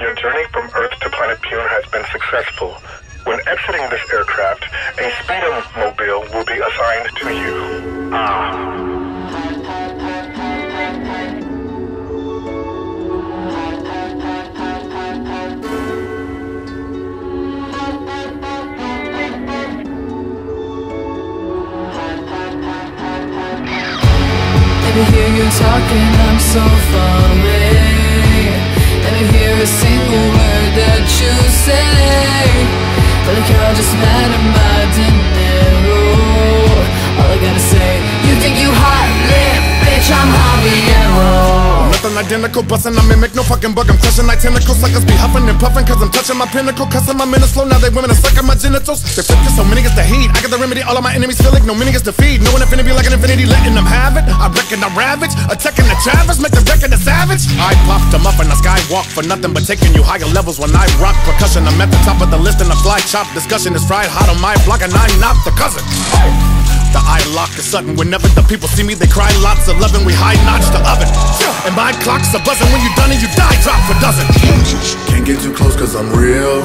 Your journey from Earth to planet Pune has been successful. When exiting this aircraft, a Speedum mobile will be assigned to you. Ah. Hear you talking, I'm so away Never hear a single word that you say Feel like you're just mad at my dinero All I gotta say, you think you hot lit, bitch, I'm habanero Nothing identical, bustin', I mimic no fucking bug. I'm crushing like tentacles, suckers be huffing and puffing, cause I'm touching my pinnacle. Cussing my minutes slow, now they women are sucking my genitals. They flip so many gets the heat. I got the remedy, all of my enemies feel like no meaning is defeat. No infinity like an infinity, letting them have it. I reckon I ravage, attacking the Travis, make the record a savage. I popped them up in the skywalk for nothing but taking you higher levels when I rock percussion. I'm at the top of the list in a fly chop discussion is fried hot on my block, and I'm not the cousin. The eye lock is sudden. Whenever the people see me, they cry lots of loving. We high notch the oven. And my clocks are buzzing. When you done and you die, drop for dozen. Can't get too close cause I'm real.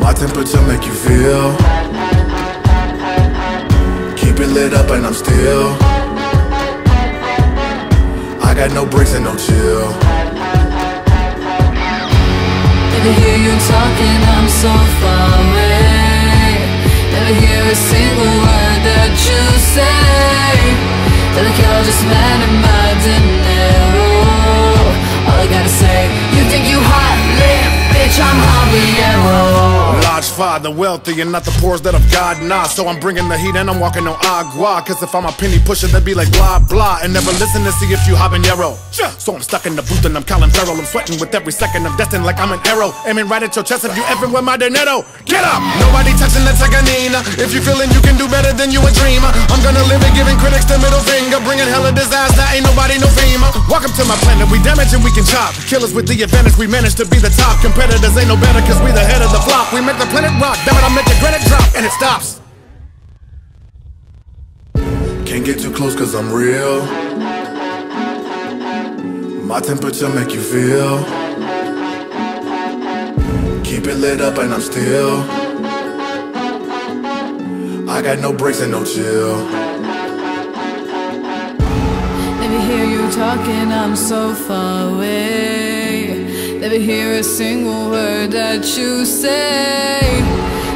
My temperature make you feel. Keep it lit up and I'm still. Got no breaks and no chill. Never hear you talking, I'm so far away. Never hear a single word that you say. Feel like you're just mad at my dinero. All I gotta say, you think you hot lit, bitch, I'm habanero Large father, wealthy, and not the poorest that I've got, nah. So I'm bringing the heat and I'm walking on agua. Cause if I'm a penny pusher, they'd be like blah blah. And never listen to see if you habanero. So I'm stuck in the booth and I'm calling barrel. I'm sweating with every second. I'm destined like I'm an arrow. Aiming right at your chest if you ever with my dinero. Get up! Nobody touching the Tecca Nina. If you feeling you can do better than you a dreamer. I'm gonna live it, giving critics the middle finger. Bringing hella disaster, ain't nobody no FEMA. Welcome to my planet, we damage and we can chop. Killers with the advantage, we manage to be the top. Competitors ain't no better cause we the head of the flop. We make the planet rock, damn it, I make the granite drop, and it stops. Can't get too close cause I'm real. My temperature make you feel. Keep it lit up and I'm still. I got no breaks and no chill. Never hear you talking, I'm so far away Never hear a single word that you say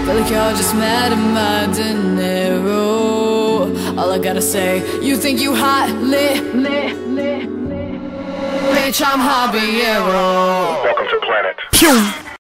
Feel like you're just mad at my dinero All I gotta say, you think you hot lit, lit, lit, lit bitch, I'm habanero. Welcome to Planet